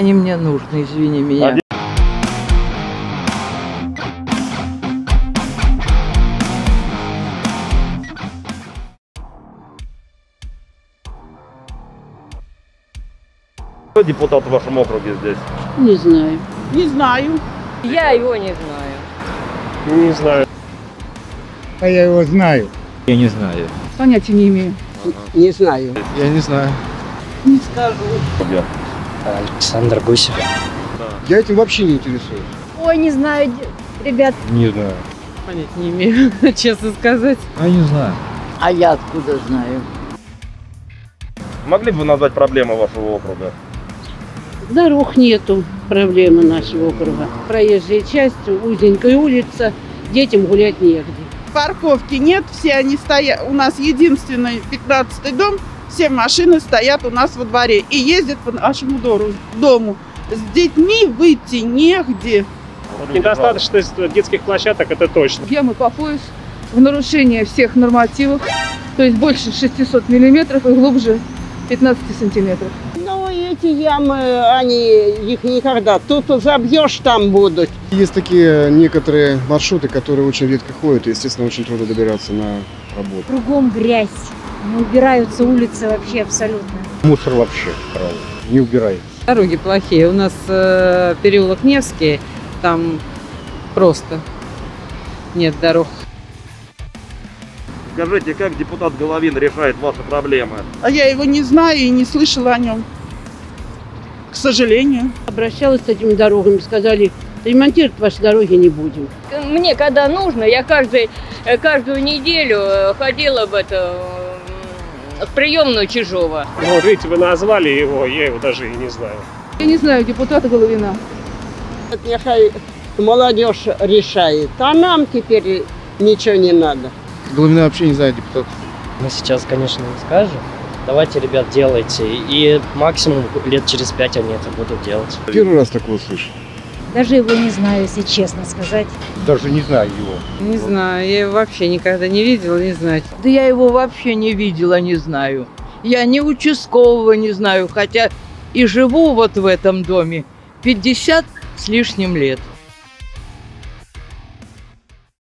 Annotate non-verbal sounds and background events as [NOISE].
они мне нужны, извини меня. Кто депутат в вашем округе здесь? Не знаю. Не знаю. Я его не знаю. Не знаю. А я его знаю. Я не знаю. Понятия не имею. Не знаю. Я не знаю. Не скажу. Александр Гусев. Я этим вообще не интересуюсь. Ой, не знаю, ребят. Не знаю. Понятия не имею, [LAUGHS] честно сказать. Я не знаю. А я откуда знаю? Могли бы вы назвать проблемы вашего округа? Дорог нету, проблемы нашего округа. Проезжая часть, узенькая улица, детям гулять негде. Парковки нет, все они стоят. У нас единственный 15 дом, все машины стоят у нас во дворе и ездят по нашему дому. С детьми выйти негде. Недостаточность детских площадок это точно. Ямы по пояс в нарушение всех нормативов, то есть больше 600 миллиметров и глубже 15 сантиметров. Ну, эти ямы, они их никогда. Тут забьешь, там будут. Есть такие некоторые маршруты, которые очень редко ходят, и, естественно, очень трудно добираться на работу. Кругом грязь. Не убираются улицы вообще абсолютно. Мусор вообще, правда, не убирается. Дороги плохие. У нас э, переулок Невский, там просто нет дорог. Скажите, как депутат Головин решает ваши проблемы? А я его не знаю и не слышала о нем. К сожалению. Обращалась с этими дорогами, сказали, ремонтировать ваши дороги не будем. Мне когда нужно, я каждый, э, каждую неделю э, ходила в это в приемную Чижова. Ну, вот видите, вы назвали его, я его даже и не знаю. Я не знаю депутата Головина. Это нехай молодежь решает, а нам теперь ничего не надо. Головина вообще не знает депутатов. Мы сейчас, конечно, не скажем. Давайте, ребят, делайте. И максимум лет через пять они это будут делать. Первый раз такого слышу. Даже его не знаю, если честно сказать. Даже не знаю его. Не знаю, я его вообще никогда не видела, не знаю. Да я его вообще не видела, не знаю. Я ни участкового не знаю, хотя и живу вот в этом доме 50 с лишним лет.